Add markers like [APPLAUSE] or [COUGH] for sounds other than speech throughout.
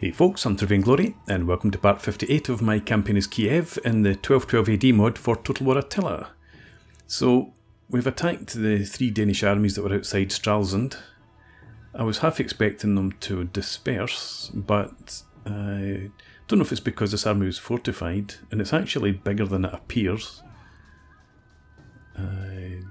Hey folks, I'm Sir Vainglory, and welcome to part 58 of my campaign as Kiev in the 1212 AD mod for Total War Attila. So, we've attacked the three Danish armies that were outside Stralsund. I was half expecting them to disperse, but I don't know if it's because this army was fortified, and it's actually bigger than it appears. Uh,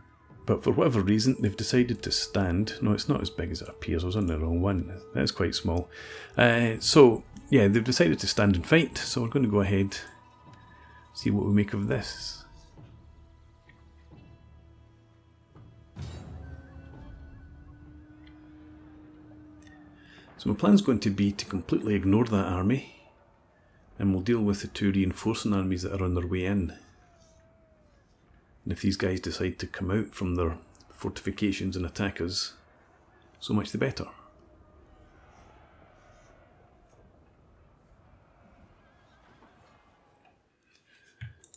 but for whatever reason, they've decided to stand. No, it's not as big as it appears. I was on the wrong one. That's quite small. Uh, so, yeah, they've decided to stand and fight. So we're going to go ahead, see what we make of this. So my plan's going to be to completely ignore that army. And we'll deal with the two reinforcing armies that are on their way in. And if these guys decide to come out from their fortifications and attack us, so much the better.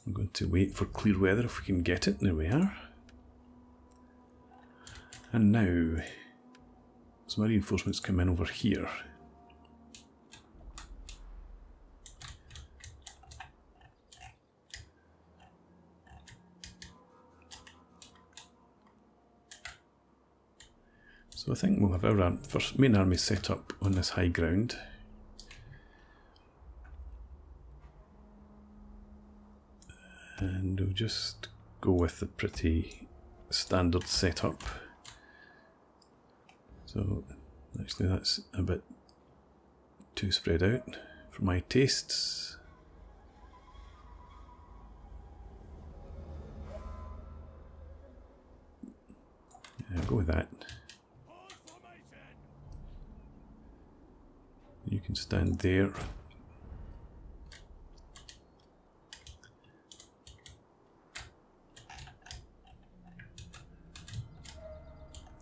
I'm going to wait for clear weather if we can get it. There we are. And now, some reinforcements come in over here. So I think we'll have our first main army set up on this high ground. And we'll just go with the pretty standard setup. So actually that's a bit too spread out for my tastes. Yeah, go with that. You can stand there.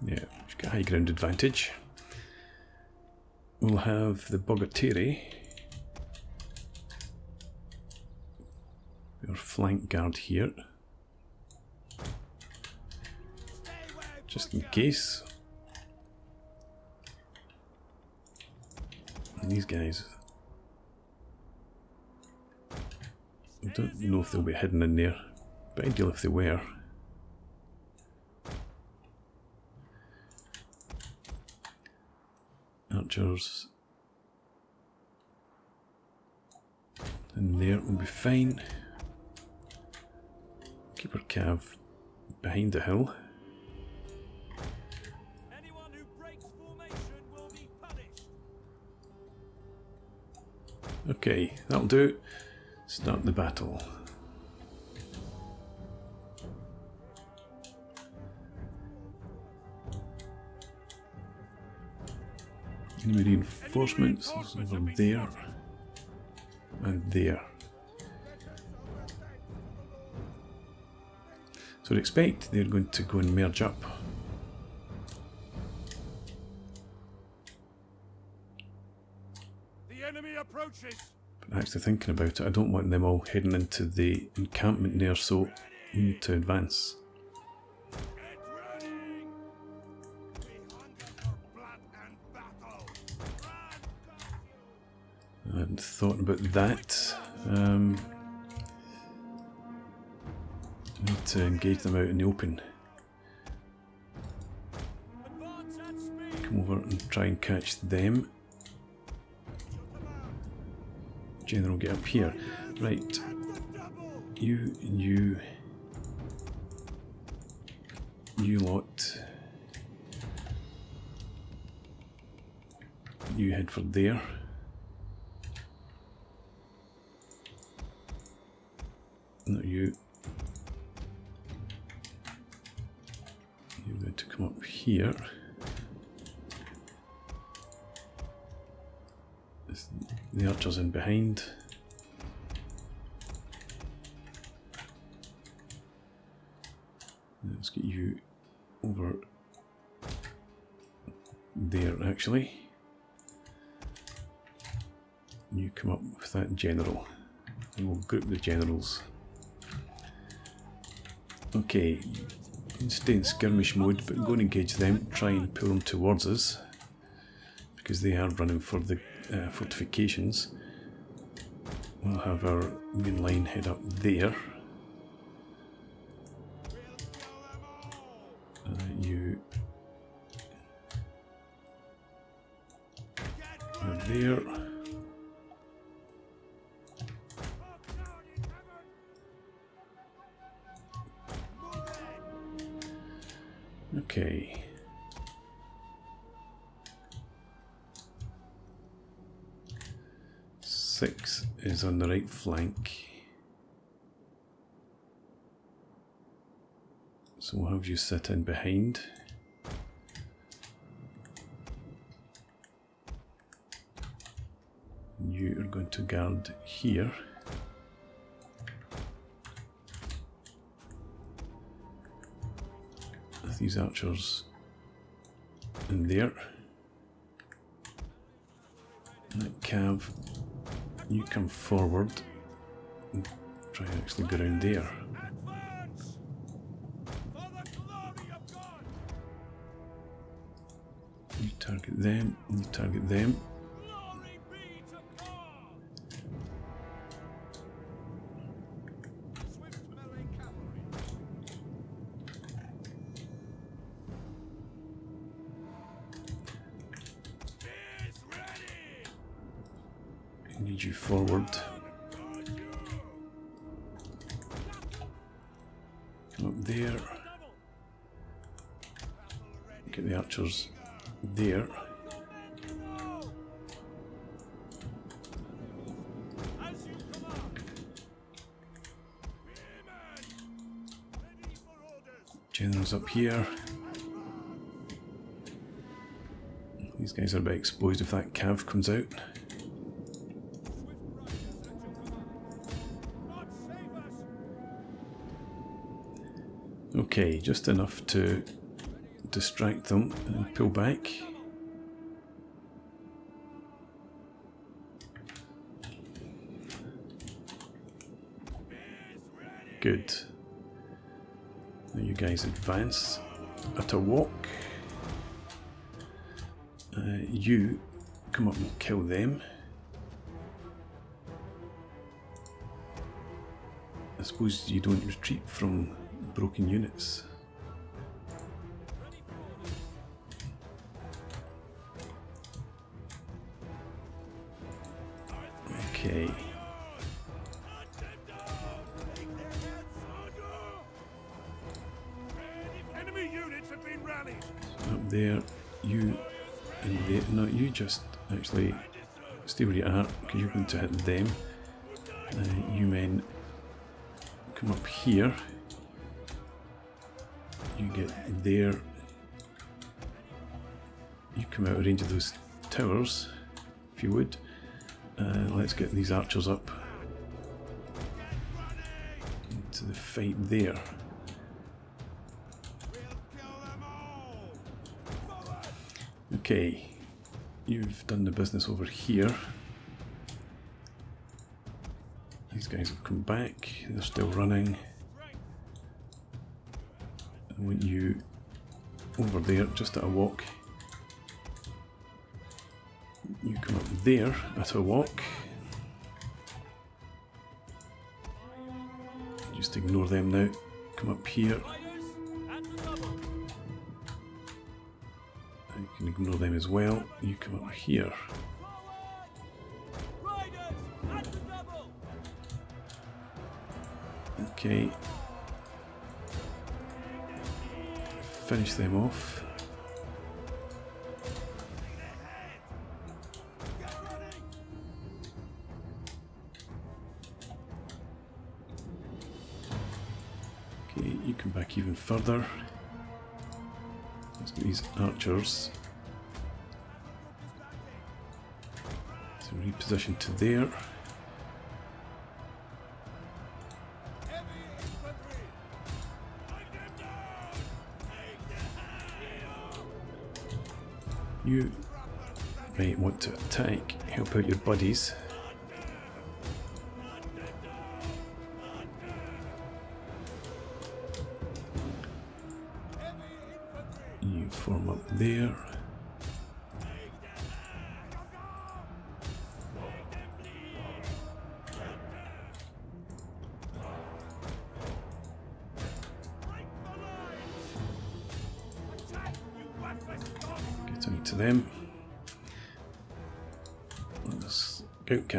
Yeah, we've got high ground advantage. We'll have the Bogateri. Your flank guard here. Just in case. These guys. I don't know if they'll be hidden in there, but ideal if they were. Archers in there will be fine. Keep our cav behind the hill. Okay, that'll do. Start the battle. Enemy reinforcements over there and there. So I'd expect they're going to go and merge up. Actually thinking about it, I don't want them all heading into the encampment there, so we need to advance. I hadn't thought about that. Um, need to engage them out in the open. Come over and try and catch them. General, get up here. Right, you, you, you lot. You head for there. Not you. You're going to come up here. This- The archer's in behind. Let's get you over there actually. You come up with that general. And we'll group the generals. Okay, stay in skirmish mode, but go and engage them, try and pull them towards us. because they are running for the uh, fortifications. We'll have our main line head up there. Uh, you are there. Okay. Is on the right flank. So we'll have you sit in behind. You are going to guard here. These archers in there. That cav, you come forward and try and actually go around there. You target them, you target them. Here. These guys are a bit exposed if that cav comes out. Okay, just enough to distract them and pull back. Good. Now you guys advance at a walk. Uh, you come up and kill them. I suppose you don't retreat from broken units. Okay, up there, you and there. No, you just actually stay where you are because you're going to hit them. Uh, you men come up here. You get there. You come out of range of those towers, if you would. Uh, let's get these archers up into the fight there. Okay, you've done the business over here. These guys have come back, they're still running. I want you over there, just at a walk. You come up there at a walk. Just ignore them now. Come up here. Can ignore them as well. You come up here. Okay. Finish them off. Okay, you come back even further. Let's get these archers to reposition to there. You may want to attack, help out your buddies. You form up there.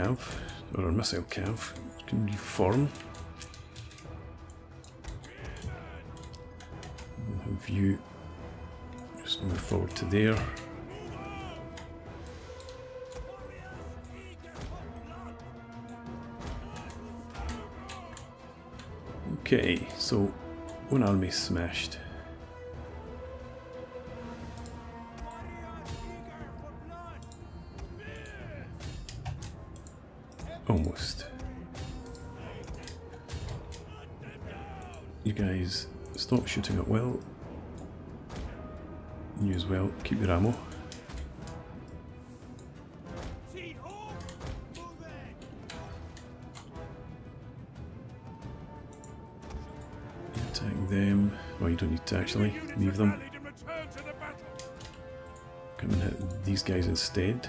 Or a missile cav, can reform. We'll have you just move forward to there. Okay, so one army smashed. Stop shooting at well. You as well, keep your ammo. Attack them. Well, you don't need to actually. Leave them. Come and hit these guys instead.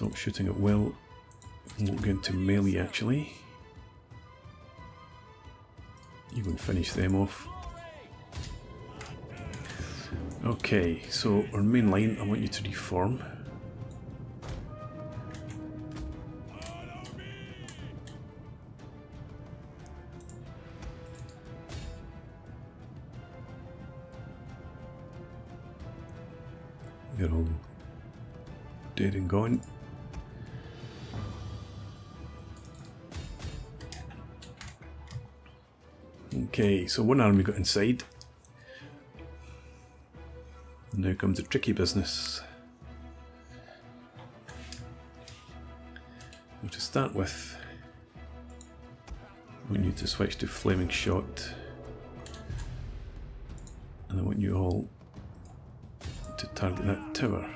Stop shooting at will. Won't get into melee actually. You and finish them off. Okay, so our main line, I want you to reform. They're all dead and gone. Okay, so one army got inside. Now comes the tricky business. To start with, we need to switch to flaming shot. And I want you all to target that tower.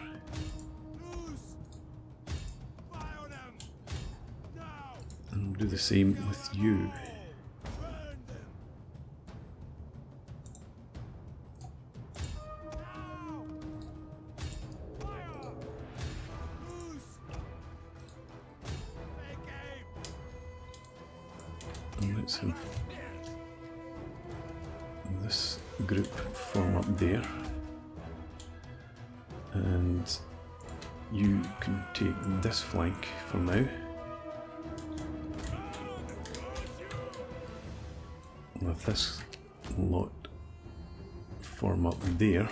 And we'll do the same with you. This group form up there. And you can take this flank for now. We'll this lot form up there.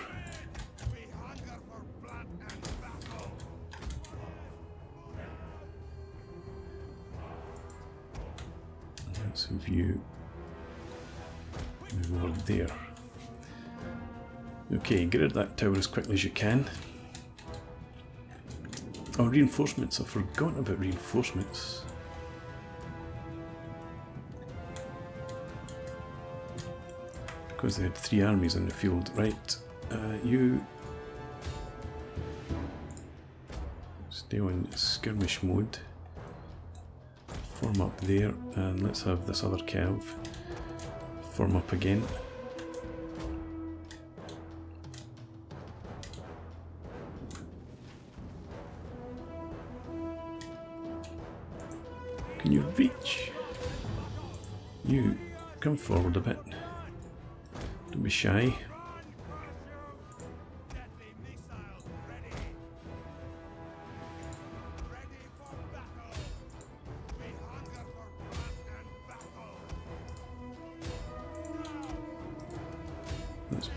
Let's over there. Okay, get rid of that tower as quickly as you can. Oh, reinforcements. I've forgotten about reinforcements. Because they had three armies in the field. Right, uh, you stay on skirmish mode. Form up there, and let's have this other cav form up again. You reach? You come forward a bit. Don't be shy. Deadly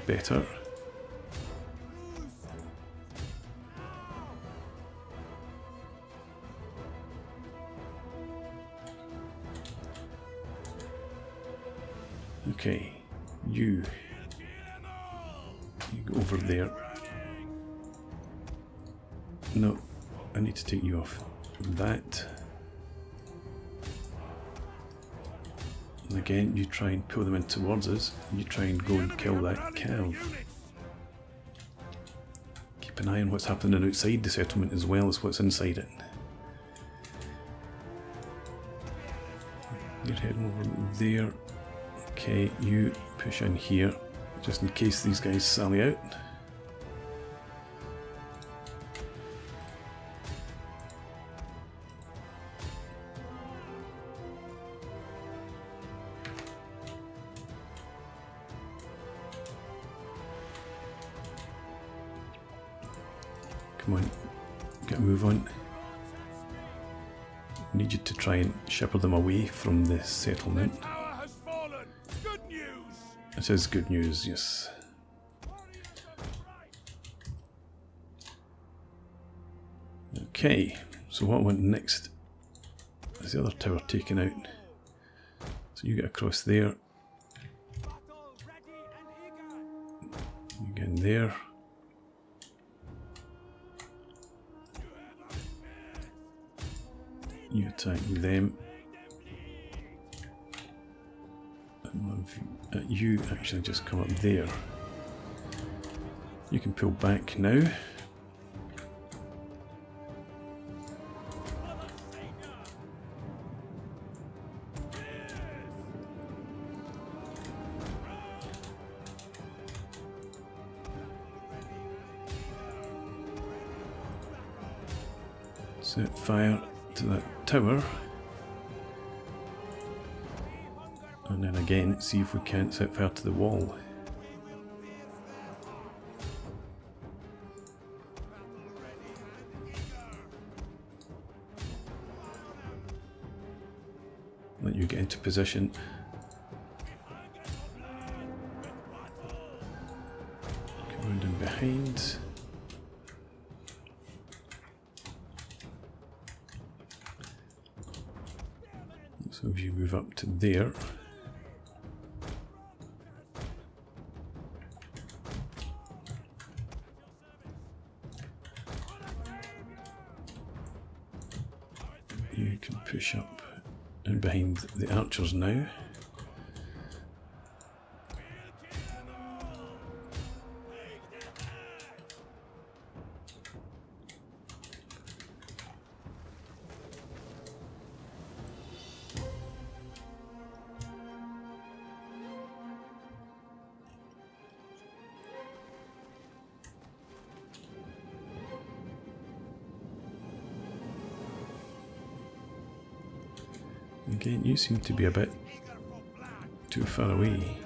missiles Okay, you. You go over there. No, I need to take you off that. And again, you try and pull them in towards us, and you try and go and kill that cow. Keep an eye on what's happening outside the settlement as well as what's inside it. You're heading over there. Okay, you push in here, just in case these guys sally out. Come on, get a move on. Need you to try and shepherd them away from the settlement. It is good news, yes. Okay, so what went next is the other tower taken out. So you get across there, Battle ready and eager. you get in there. You attack them. You, uh, you actually just come up there. You can pull back now. Set fire to that tower. See if we can't set fire to the wall. Let you get into position. Come round in behind. So if you move up to there. Archers now. You seem to be a bit too far away.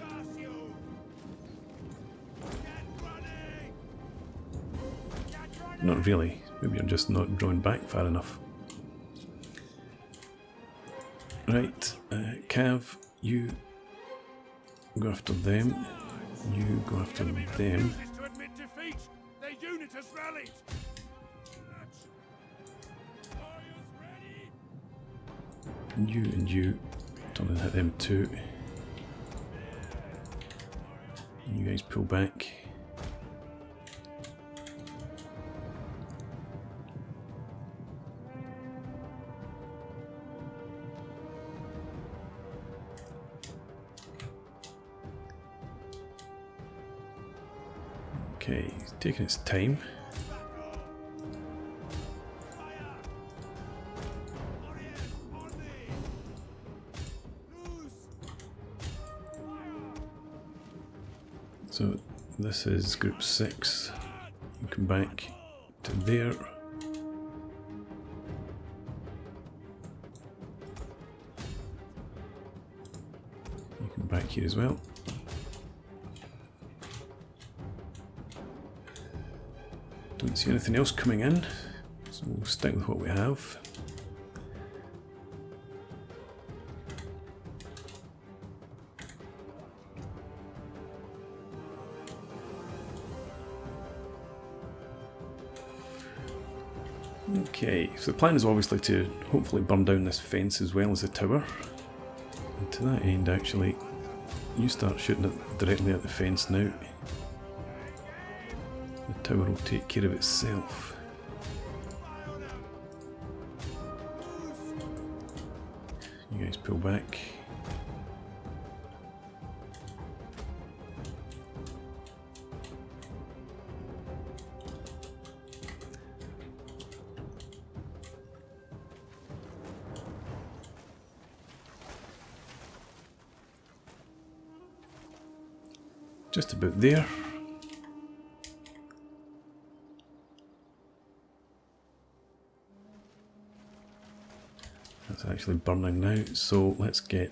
Not really. Maybe you're just not drawn back far enough. Right, uh, Cav, you go after them. You go after them. Ready. You and you and hit them too. You guys pull back. Okay, it's taking its time. So this is group six. You come back to there. You come back here as well. Don't see anything else coming in, so we'll stick with what we have. So the plan is obviously to hopefully burn down this fence as well as the tower. And to that end, actually, you start shooting it directly at the fence now. The tower will take care of itself. You guys pull back. Just about there. That's actually burning now, so let's get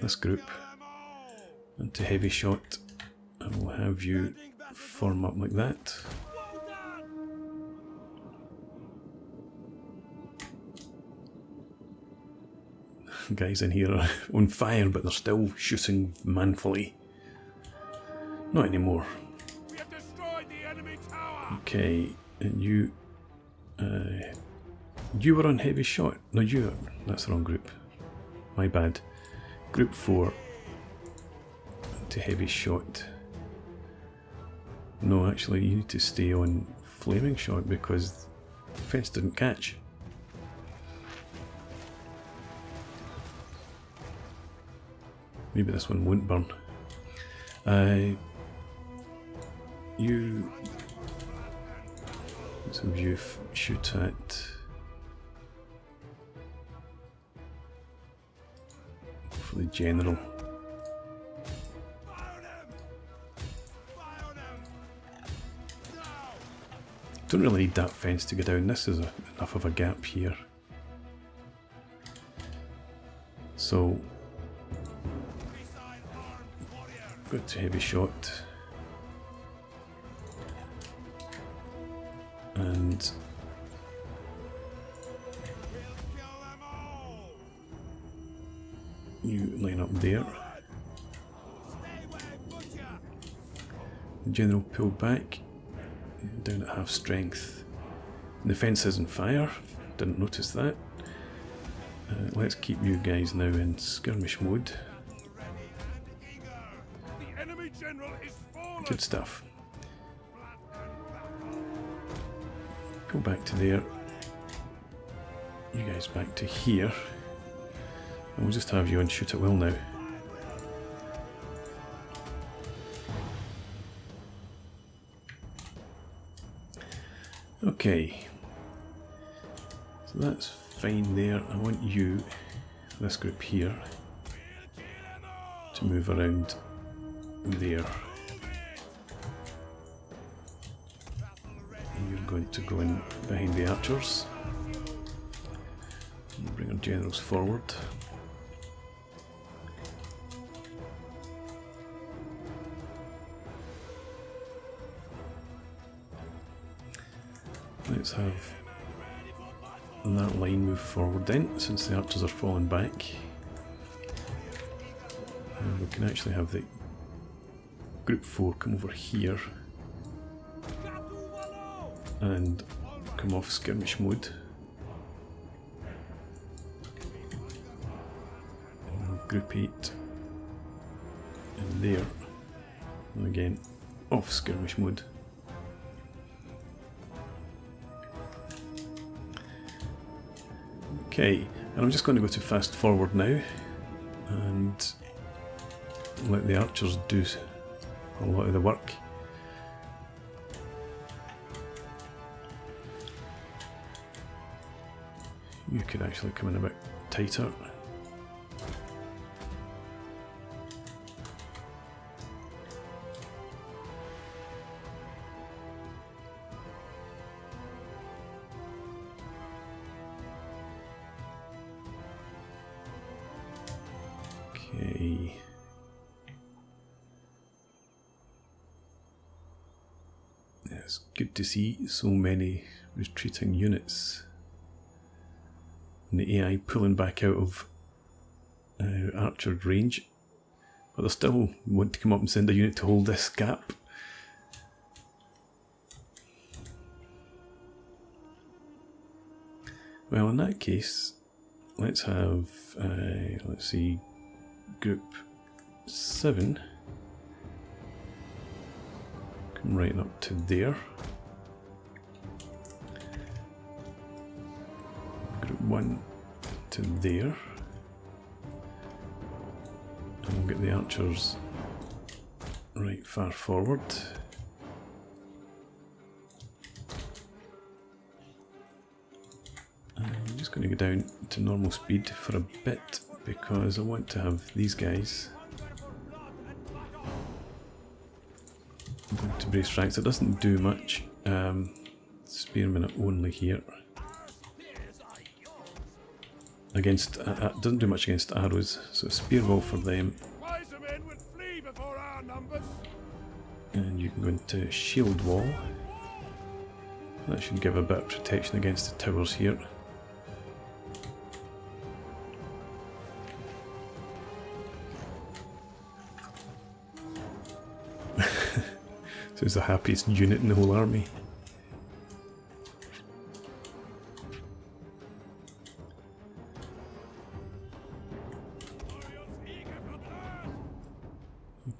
this group into heavy shot and we'll have you form up like that. [LAUGHS] Guys in here are [LAUGHS] on fire but they're still shooting manfully. Not anymore. Okay, and you, uh, you were on heavy shot. No, you. That's the wrong group. My bad. Group four to heavy shot. No, actually, you need to stay on flaming shot because the fence didn't catch. Maybe this one won't burn. Uh, you some you shoot at for the general. Don't really need that fence to go down. This is a, enough of a gap here. So Beside armed warrior! go to heavy shot. And We'll kill them all! you line up there. Stay away, butcher! The general pulled back, down at half strength. The fence is on fire, didn't notice that. Uh, let's keep you guys now in skirmish mode. Good and Go back to there. You guys back to here. And we'll just have you on shoot at will now. Okay. So that's fine there. I want you, this group here, to move around there. To go in behind the archers. And bring our generals forward. Let's have that line move forward then, since the archers are falling back. And we can actually have the group 4 come over here and come off skirmish mode. And group 8 in there. And again, off skirmish mode. Okay, and I'm just going to go to fast forward now and let the archers do a lot of the work. Could actually come in a bit tighter. It's good to see so many retreating units and the AI pulling back out of uh, archered range. But they still want to come up and send a unit to hold this gap. Well, in that case, let's have, uh, let's see, group 7 come right up to there. 1 to there. And we'll get the archers right far forward. I'm just going to go down to normal speed for a bit because I want to have these guys to brace ranks. It doesn't do much. Um, spearmen only here against, uh, uh, doesn't do much against arrows, so spear wall for them. And you can go into shield wall. That should give a bit of protection against the towers here. [LAUGHS] so it's the happiest unit in the whole army.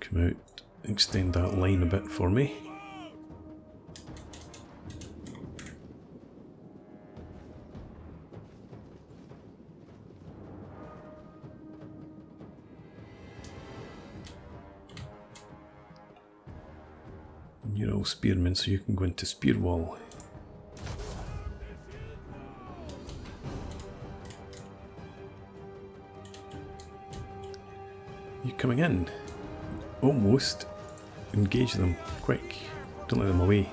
Come out, extend that line a bit for me. You're all spearmen, so you can go into spear wall. You coming in? Almost. Engage them. Quick. Don't let them away.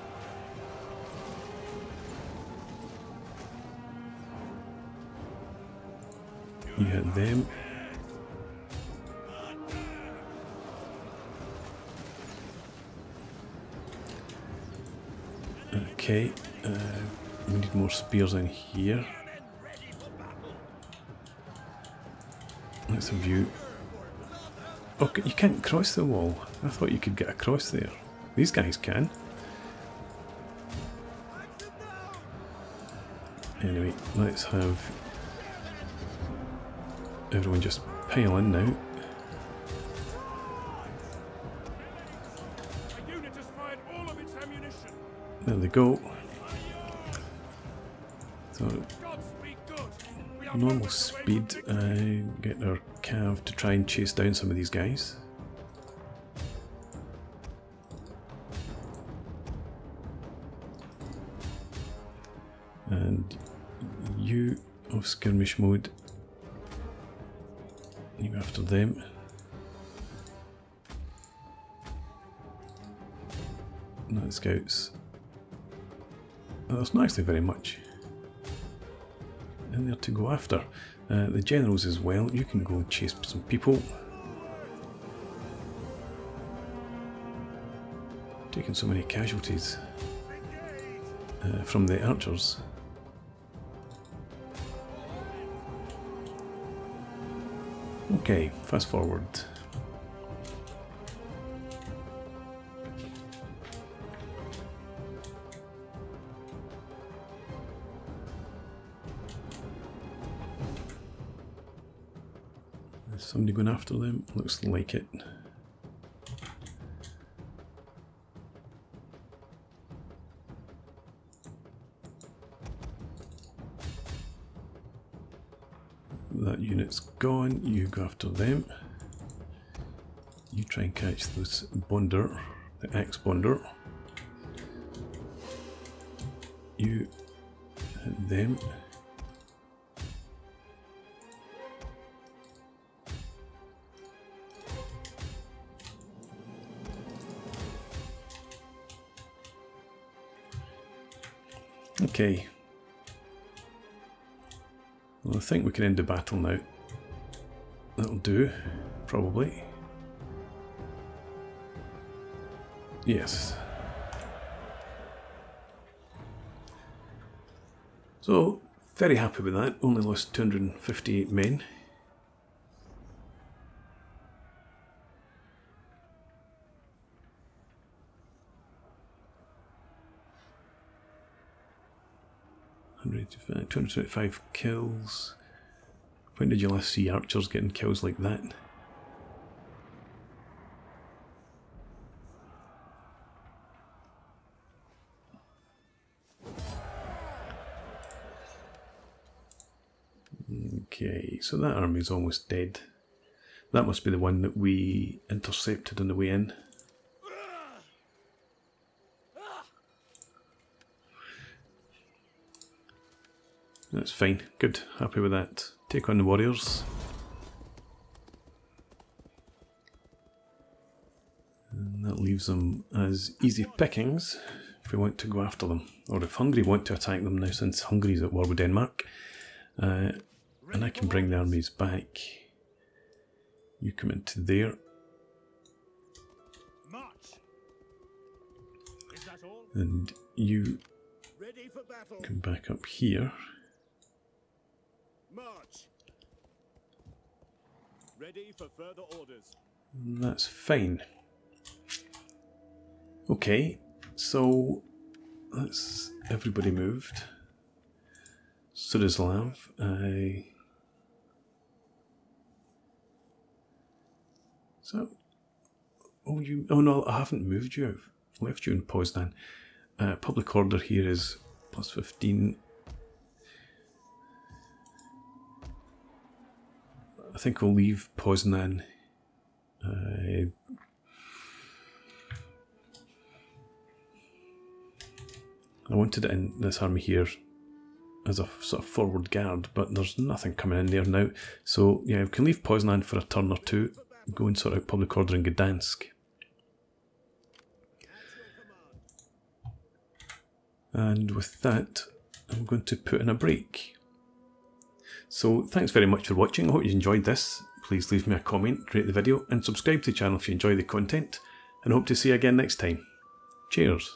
You hit them. Okay, uh, we need more spears in here. Let's have Oh, you can't cross the wall. I thought you could get across there. These guys can. Anyway, let's have everyone just pile in now. There they go. So normal speed, uh, get our cav to try and chase down some of these guys. And you of skirmish mode, you after them. Night scouts. That's nicely very much in there to go after. Uh, the generals as well, you can go chase some people. Taking so many casualties uh, from the archers. Okay, fast forward. Somebody going after them? Looks like it. That unit's gone, you go after them. You try and catch this bonder, the ex bonder. You hit them. Okay. Well, I think we can end the battle now. That'll do, probably. Yes. So, very happy with that. Only lost 258 men. Hundred twenty-five- 225 kills. When did you last see archers getting kills like that? Okay, so that army's almost dead. That must be the one that we intercepted on the way in. That's fine. Good. Happy with that. Take on the warriors. And that leaves them as easy pickings if we want to go after them. Or if Hungary want to attack them now since Hungary's at war with Denmark. Uh, and I can bring the armies back. You come into there. March. Is that all? And you Ready for battle. come back up here. March. Ready for further orders. That's fine. Okay, so that's everybody moved. Surislav, I. So, oh you, oh no, I haven't moved you. I've left you in Poznan. Uh, public order here is plus fifteen. I think we'll leave Poznan. Uh, I wanted it in this army here as a sort of forward guard, but there's nothing coming in there now. So yeah, we can leave Poznan for a turn or two, go and sort out public order in Gdansk. And with that, I'm going to put in a break. So thanks very much for watching. I hope you enjoyed this. Please leave me a comment, rate the video, and subscribe to the channel if you enjoy the content. And hope to see you again next time. Cheers.